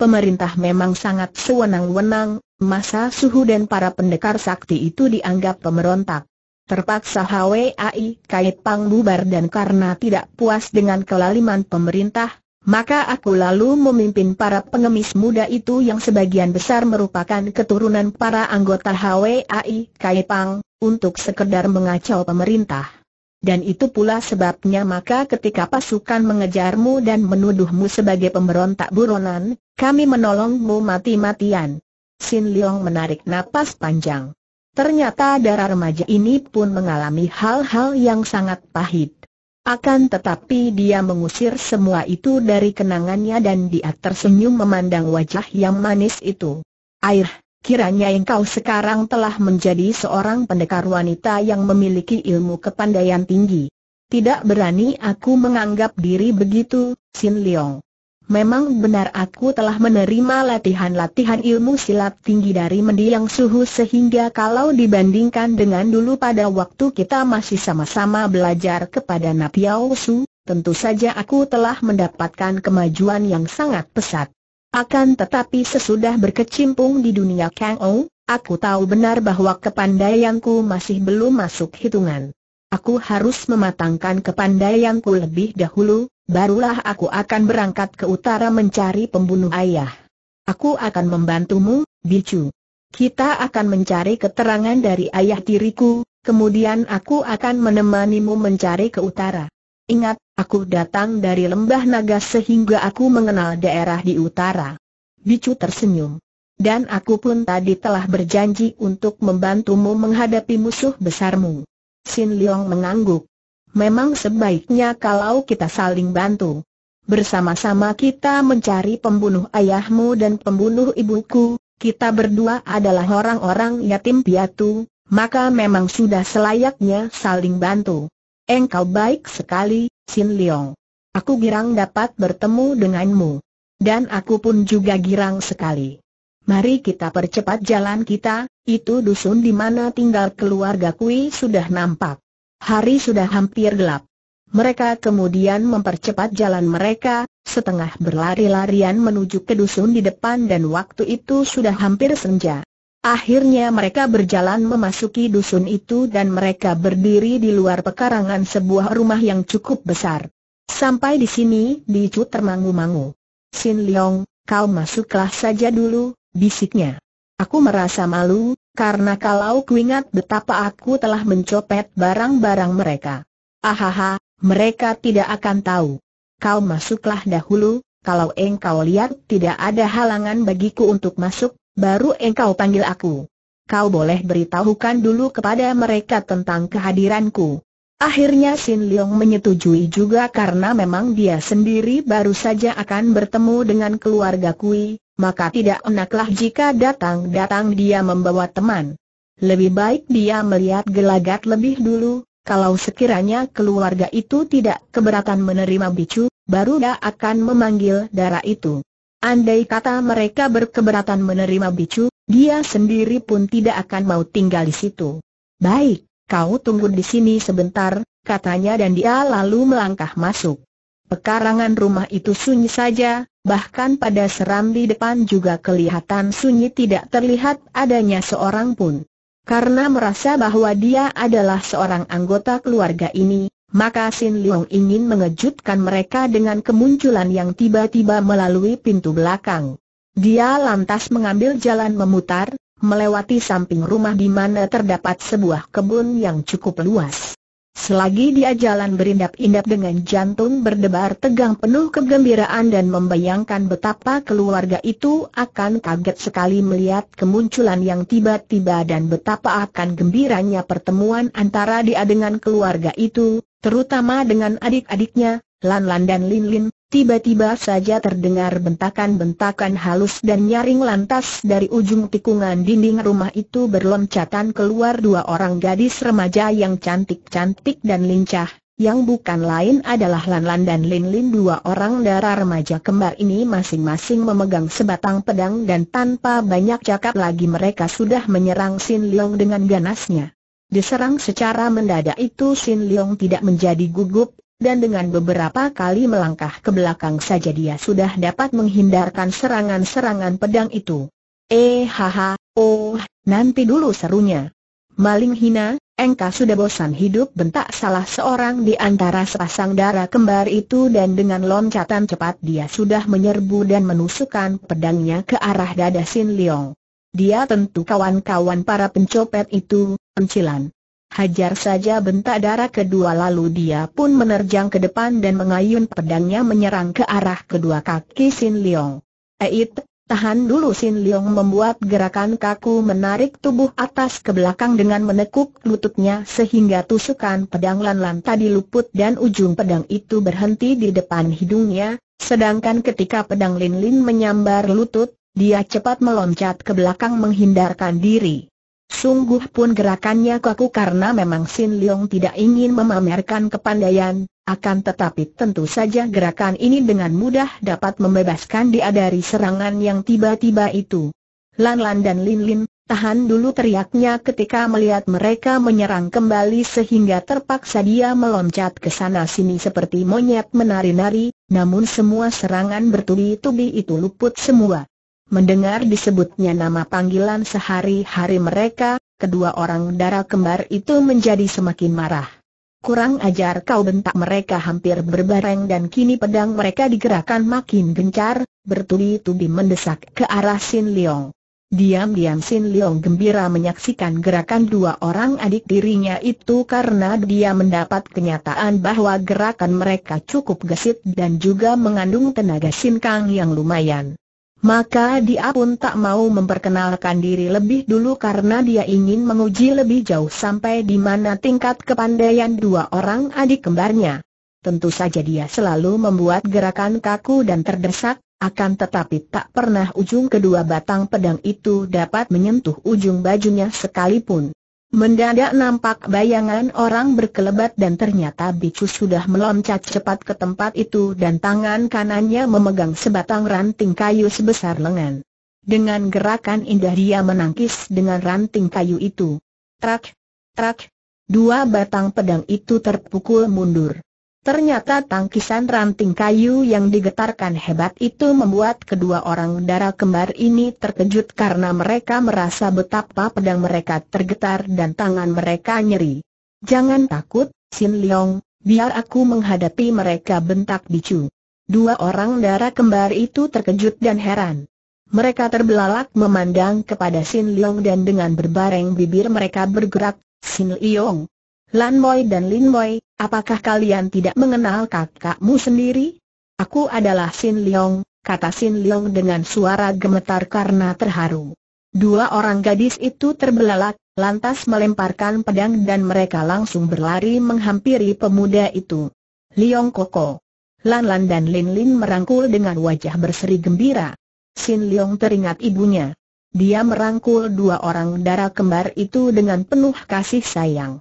pemerintah memang sangat sewenang-wenang, masa suhu dan para pendekar sakti itu dianggap pemberontak. Terpaksa HWAI Kait Pang bubar dan karena tidak puas dengan kelaliman pemerintah, maka aku lalu memimpin para pengemis muda itu yang sebagian besar merupakan keturunan para anggota HWAI Kait Pang, untuk sekedar mengacau pemerintah. Dan itu pula sebabnya maka ketika pasukan mengejarmu dan menuduhmu sebagai pemberontak buronan, kami menolongmu mati-matian. Sin Leong menarik napas panjang. Ternyata darah remaja ini pun mengalami hal-hal yang sangat pahit. Akan tetapi dia mengusir semua itu dari kenangannya dan dia tersenyum memandang wajah yang manis itu. Air, kiranya engkau sekarang telah menjadi seorang pendekar wanita yang memiliki ilmu kepandaian tinggi. Tidak berani aku menganggap diri begitu, Sin Leong. Memang benar aku telah menerima latihan-latihan ilmu silat tinggi dari mendiang suhu sehingga kalau dibandingkan dengan dulu pada waktu kita masih sama-sama belajar kepada Napiao Su, tentu saja aku telah mendapatkan kemajuan yang sangat pesat. Akan tetapi sesudah berkecimpung di dunia Kang Ou, aku tahu benar bahwa kepandaianku masih belum masuk hitungan. Aku harus mematangkan kepandaianku lebih dahulu, barulah aku akan berangkat ke utara mencari pembunuh ayah. Aku akan membantumu, Bicu. Kita akan mencari keterangan dari ayah tiriku, kemudian aku akan menemanimu mencari ke utara. Ingat, aku datang dari lembah naga sehingga aku mengenal daerah di utara. Bicu tersenyum. Dan aku pun tadi telah berjanji untuk membantumu menghadapi musuh besarmu. Sin Leong mengangguk. Memang sebaiknya kalau kita saling bantu. bersama-sama kita mencari pembunuh ayahmu dan pembunuh ibuku, kita berdua adalah orang-orang yatim piatu, maka memang sudah selayaknya saling bantu. Engkau baik sekali, Sin Leong. Aku girang dapat bertemu denganmu. Dan aku pun juga girang sekali. Mari kita percepat jalan kita, itu dusun di mana tinggal keluarga Kui sudah nampak. Hari sudah hampir gelap. Mereka kemudian mempercepat jalan mereka, setengah berlari-larian menuju ke dusun di depan dan waktu itu sudah hampir senja. Akhirnya mereka berjalan memasuki dusun itu dan mereka berdiri di luar pekarangan sebuah rumah yang cukup besar. Sampai di sini, Bicu termangu-mangu. Sin Leong, kau masuklah saja dulu, bisiknya. Aku merasa malu, karena kalau kuingat betapa aku telah mencopet barang-barang mereka. Ahaha, mereka tidak akan tahu. Kau masuklah dahulu, kalau engkau lihat tidak ada halangan bagiku untuk masuk, baru engkau panggil aku. Kau boleh beritahukan dulu kepada mereka tentang kehadiranku. Akhirnya Sin Leong menyetujui juga karena memang dia sendiri baru saja akan bertemu dengan keluarga Kui, maka tidak enaklah jika datang-datang dia membawa teman. Lebih baik dia melihat gelagat lebih dulu, kalau sekiranya keluarga itu tidak keberatan menerima bicu, baru dia akan memanggil darah itu. Andai kata mereka berkeberatan menerima bicu, dia sendiri pun tidak akan mau tinggal di situ. Baik, kau tunggu di sini sebentar, katanya dan dia lalu melangkah masuk. Pekarangan rumah itu sunyi saja, bahkan pada serambi depan juga kelihatan sunyi tidak terlihat adanya seorang pun. Karena merasa bahwa dia adalah seorang anggota keluarga ini, maka Sin Leong ingin mengejutkan mereka dengan kemunculan yang tiba-tiba melalui pintu belakang. Dia lantas mengambil jalan memutar, melewati samping rumah di mana terdapat sebuah kebun yang cukup luas. Selagi dia jalan berindap-indap dengan jantung berdebar tegang penuh kegembiraan dan membayangkan betapa keluarga itu akan kaget sekali melihat kemunculan yang tiba-tiba dan betapa akan gembiranya pertemuan antara dia dengan keluarga itu, terutama dengan adik-adiknya, Lan Lan dan Lin Lin, tiba-tiba saja terdengar bentakan-bentakan halus dan nyaring lantas dari ujung tikungan dinding rumah itu berloncatan keluar dua orang gadis remaja yang cantik-cantik dan lincah, yang bukan lain adalah Lan Lan dan Lin Lin dua orang darah remaja kembar ini masing-masing memegang sebatang pedang dan tanpa banyak cakap lagi mereka sudah menyerang Sin Leong dengan ganasnya. Diserang secara mendadak itu Sin Leong tidak menjadi gugup, dan dengan beberapa kali melangkah ke belakang saja dia sudah dapat menghindarkan serangan-serangan pedang itu. Eh haha, oh, nanti dulu serunya. Maling hina, engkau sudah bosan hidup bentak salah seorang di antara sepasang darah kembar itu dan dengan loncatan cepat dia sudah menyerbu dan menusukkan pedangnya ke arah dada Sin Leong. Dia tentu kawan-kawan para pencopet itu, pencilan. Hajar saja bentak darah kedua lalu dia pun menerjang ke depan dan mengayun pedangnya menyerang ke arah kedua kaki Sin Leong. Eit, tahan dulu Sin Leong membuat gerakan kaku menarik tubuh atas ke belakang dengan menekuk lututnya sehingga tusukan pedang lan-lan tadi luput dan ujung pedang itu berhenti di depan hidungnya, sedangkan ketika pedang Lin Lin menyambar lutut, dia cepat meloncat ke belakang menghindarkan diri. Sungguh pun gerakannya kaku karena memang Sin Leong tidak ingin memamerkan kepandaian, akan tetapi tentu saja gerakan ini dengan mudah dapat membebaskan dia dari serangan yang tiba-tiba itu. Lan Lan dan Lin Lin, tahan dulu teriaknya ketika melihat mereka menyerang kembali sehingga terpaksa dia meloncat ke sana sini seperti monyet menari-nari, namun semua serangan bertubi-tubi itu luput semua. Mendengar disebutnya nama panggilan sehari-hari mereka, kedua orang darah kembar itu menjadi semakin marah. Kurang ajar kau bentak mereka hampir berbareng dan kini pedang mereka digerakkan makin gencar, bertubi-tubi mendesak ke arah Sin Leong. Diam-diam Sin Leong gembira menyaksikan gerakan dua orang adik dirinya itu karena dia mendapat kenyataan bahwa gerakan mereka cukup gesit dan juga mengandung tenaga sinkang yang lumayan. Maka dia pun tak mau memperkenalkan diri lebih dulu karena dia ingin menguji lebih jauh sampai di mana tingkat kepandaian dua orang adik kembarnya. tentu saja dia selalu membuat gerakan kaku dan terdesak, akan tetapi tak pernah ujung kedua batang pedang itu dapat menyentuh ujung bajunya sekalipun. Mendadak nampak bayangan orang berkelebat dan ternyata bicu sudah meloncat cepat ke tempat itu dan tangan kanannya memegang sebatang ranting kayu sebesar lengan. Dengan gerakan indah dia menangkis dengan ranting kayu itu. Trak, trak, dua batang pedang itu terpukul mundur. Ternyata tangkisan ranting kayu yang digetarkan hebat itu membuat kedua orang darah kembar ini terkejut karena mereka merasa betapa pedang mereka tergetar dan tangan mereka nyeri. Jangan takut, Sin Leong, biar aku menghadapi mereka bentak bicu. Dua orang darah kembar itu terkejut dan heran. Mereka terbelalak memandang kepada Sin Leong dan dengan berbareng bibir mereka bergerak, Sin Leong, Lan Moy dan Lin Moy, apakah kalian tidak mengenal kakakmu sendiri? Aku adalah Sin Leong, kata Sin Leong dengan suara gemetar karena terharu. Dua orang gadis itu terbelalak, lantas melemparkan pedang dan mereka langsung berlari menghampiri pemuda itu. Leong Koko. Lan Lan dan Lin Lin merangkul dengan wajah berseri gembira. Sin Leong teringat ibunya. Dia merangkul dua orang darah kembar itu dengan penuh kasih sayang.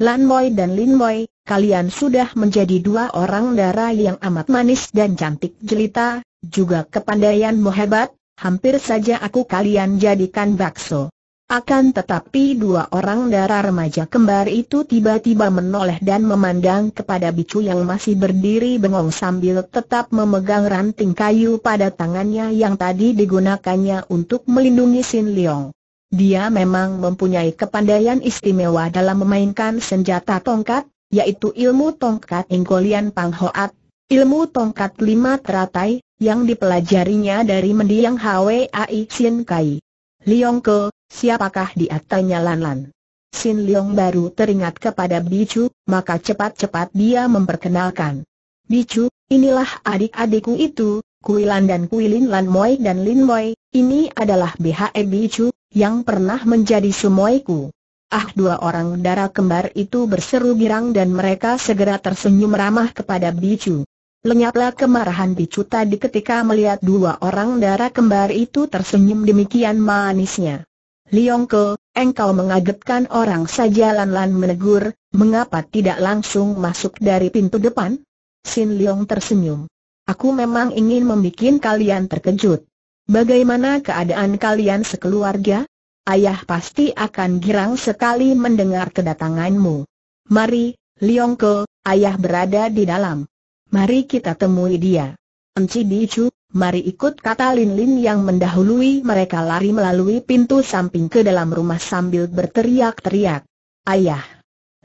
Lan Moy dan Lin Moy, kalian sudah menjadi dua orang darah yang amat manis dan cantik jelita, juga kepandaianmu hebat, hampir saja aku kalian jadikan bakso. Akan tetapi dua orang darah remaja kembar itu tiba-tiba menoleh dan memandang kepada bicu yang masih berdiri bengong sambil tetap memegang ranting kayu pada tangannya yang tadi digunakannya untuk melindungi Sin Leong. Dia memang mempunyai kepandaian istimewa dalam memainkan senjata tongkat, yaitu ilmu tongkat Ingkolian Pang Hoat, ilmu tongkat lima teratai, yang dipelajarinya dari mendiang Hwai Sin Kai. Liong Ke, siapakah dia tanya Lan Lan. Sin Leong baru teringat kepada Bicu, maka cepat-cepat dia memperkenalkan. Bicu, inilah adik-adikku itu, Kuilan dan Kuilin Lan Moy dan Lin Moy, ini adalah BHE Bicu, yang pernah menjadi sumoiku. Ah dua orang darah kembar itu berseru girang dan mereka segera tersenyum ramah kepada Bicu. Lenyaplah kemarahan Bicu tadi ketika melihat dua orang darah kembar itu tersenyum demikian manisnya. Liongke, engkau mengagetkan orang saja Lan-Lan menegur, mengapa tidak langsung masuk dari pintu depan? Sin Leong tersenyum. Aku memang ingin membuat kalian terkejut. Bagaimana keadaan kalian sekeluarga? Ayah pasti akan girang sekali mendengar kedatanganmu. Mari, Liongke, ayah berada di dalam. Mari kita temui dia. Enci Bicu, mari ikut kata Lin Lin yang mendahului mereka lari melalui pintu samping ke dalam rumah sambil berteriak-teriak. Ayah!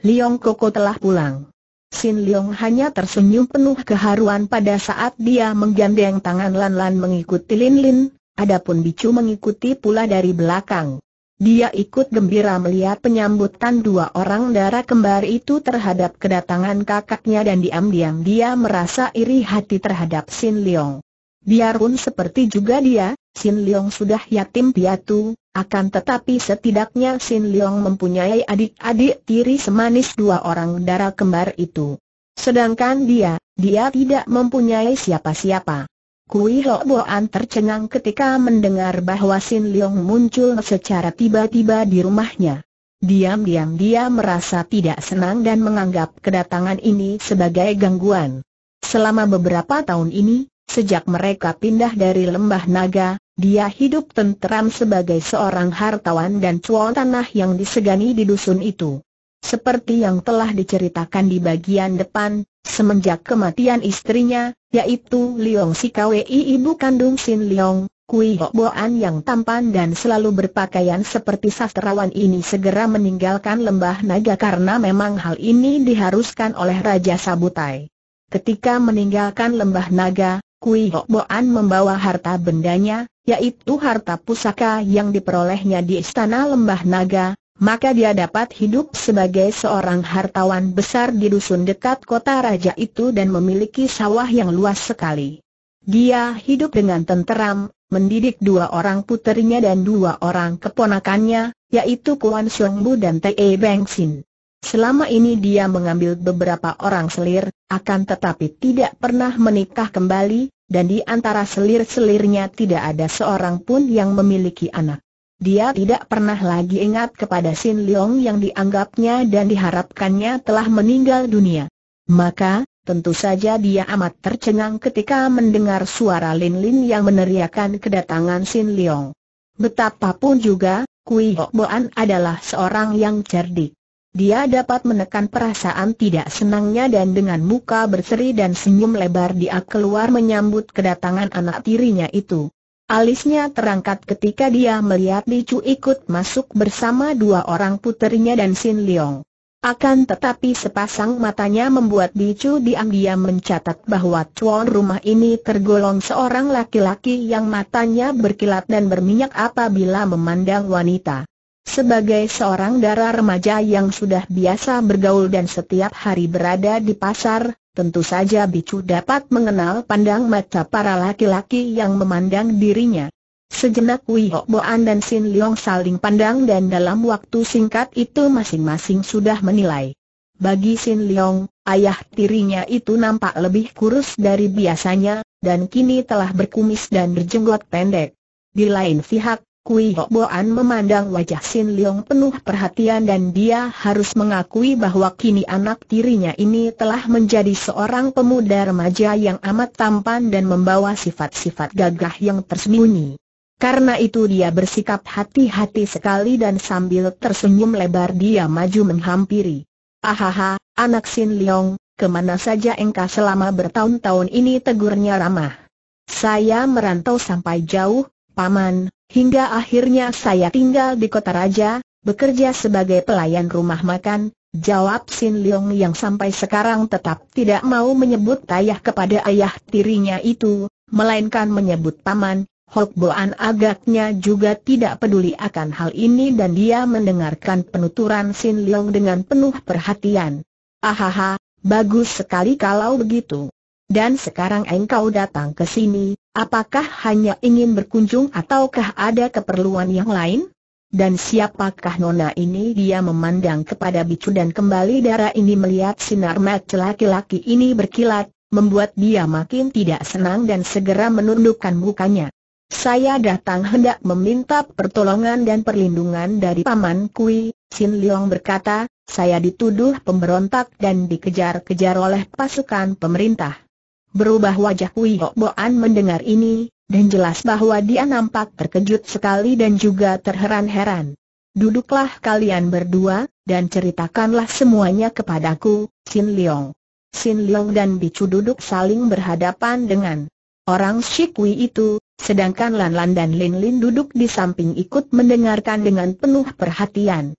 Liong Koko telah pulang. Sin Leong hanya tersenyum penuh keharuan pada saat dia menggandeng tangan Lan Lan mengikuti Lin Lin, adapun Bicu mengikuti pula dari belakang. Dia ikut gembira melihat penyambutan dua orang darah kembar itu terhadap kedatangan kakaknya dan diam-diam dia merasa iri hati terhadap Sin Leong. Biarpun seperti juga dia, Sin Leong sudah yatim piatu, akan tetapi setidaknya Sin Leong mempunyai adik-adik tiri semanis dua orang darah kembar itu. Sedangkan dia, dia tidak mempunyai siapa-siapa. Kui Ho Boan tercengang ketika mendengar bahwa Sin Leong muncul secara tiba-tiba di rumahnya. Diam-diam dia merasa tidak senang dan menganggap kedatangan ini sebagai gangguan. Selama beberapa tahun ini, sejak mereka pindah dari Lembah Naga, dia hidup tenteram sebagai seorang hartawan dan cuan tanah yang disegani di dusun itu. Seperti yang telah diceritakan di bagian depan, semenjak kematian istrinya, yaitu Liong Sikawei ibu kandung Sin Liong, Kui Hok Boan yang tampan dan selalu berpakaian seperti sastrawan ini segera meninggalkan lembah naga karena memang hal ini diharuskan oleh Raja Sabutai. Ketika meninggalkan lembah naga, Kui Hok Boan membawa harta bendanya, yaitu harta pusaka yang diperolehnya di istana lembah naga, maka dia dapat hidup sebagai seorang hartawan besar di dusun dekat kota raja itu dan memiliki sawah yang luas sekali. Dia hidup dengan tenteram, mendidik dua orang puterinya dan dua orang keponakannya, yaitu Kuan Siong Bu dan Tei Beng Sin. Selama ini dia mengambil beberapa orang selir, akan tetapi tidak pernah menikah kembali, dan di antara selir-selirnya tidak ada seorang pun yang memiliki anak. Dia tidak pernah lagi ingat kepada Sin Leong yang dianggapnya dan diharapkannya telah meninggal dunia. Maka, tentu saja dia amat tercengang ketika mendengar suara Lin Lin yang meneriakan kedatangan Sin Leong. Betapapun juga, Kui Hok Boan adalah seorang yang cerdik. Dia dapat menekan perasaan tidak senangnya dan dengan muka berseri dan senyum lebar dia keluar menyambut kedatangan anak tirinya itu. Alisnya terangkat ketika dia melihat Bicu ikut masuk bersama dua orang puterinya dan Sin Leong. Akan tetapi sepasang matanya membuat Bicu diam-diam mencatat bahwa tuan rumah ini tergolong seorang laki-laki yang matanya berkilat dan berminyak apabila memandang wanita. Sebagai seorang darah remaja yang sudah biasa bergaul dan setiap hari berada di pasar, tentu saja Bicu dapat mengenal pandang mata para laki-laki yang memandang dirinya. Sejenak Wei Boan dan Sin Leong saling pandang dan dalam waktu singkat itu masing-masing sudah menilai. Bagi Sin Leong, ayah tirinya itu nampak lebih kurus dari biasanya, dan kini telah berkumis dan berjenggot pendek. Di lain pihak, Kui Hok Boan memandang wajah Sin Leong penuh perhatian dan dia harus mengakui bahwa kini anak tirinya ini telah menjadi seorang pemuda remaja yang amat tampan dan membawa sifat-sifat gagah yang tersembunyi. Karena itu dia bersikap hati-hati sekali dan sambil tersenyum lebar dia maju menghampiri. Ahaha, anak Sin Leong, ke mana saja engkau selama bertahun-tahun ini tegurnya ramah. Saya merantau sampai jauh, Paman, Hingga akhirnya saya tinggal di kota raja, bekerja sebagai pelayan rumah makan, jawab Sin Leong yang sampai sekarang tetap tidak mau menyebut ayah kepada ayah tirinya itu, melainkan menyebut paman. Hok Boan agaknya juga tidak peduli akan hal ini dan dia mendengarkan penuturan Sin Leong dengan penuh perhatian. Ahaha, bagus sekali kalau begitu. Dan sekarang engkau datang ke sini, apakah hanya ingin berkunjung ataukah ada keperluan yang lain? Dan siapakah nona ini? Dia memandang kepada bicu dan kembali darah ini melihat sinar mata laki-laki ini berkilat, membuat dia makin tidak senang dan segera menundukkan mukanya. Saya datang hendak meminta pertolongan dan perlindungan dari Paman Kui, Sin Leong berkata, saya dituduh pemberontak dan dikejar-kejar oleh pasukan pemerintah. Berubah wajah Hok Boan mendengar ini, dan jelas bahwa dia nampak terkejut sekali dan juga terheran-heran. Duduklah kalian berdua, dan ceritakanlah semuanya kepadaku, Sin Leong. Sin Leong dan Bicu duduk saling berhadapan dengan orang Shikwi itu, sedangkan Lan Lan dan Lin Lin duduk di samping ikut mendengarkan dengan penuh perhatian.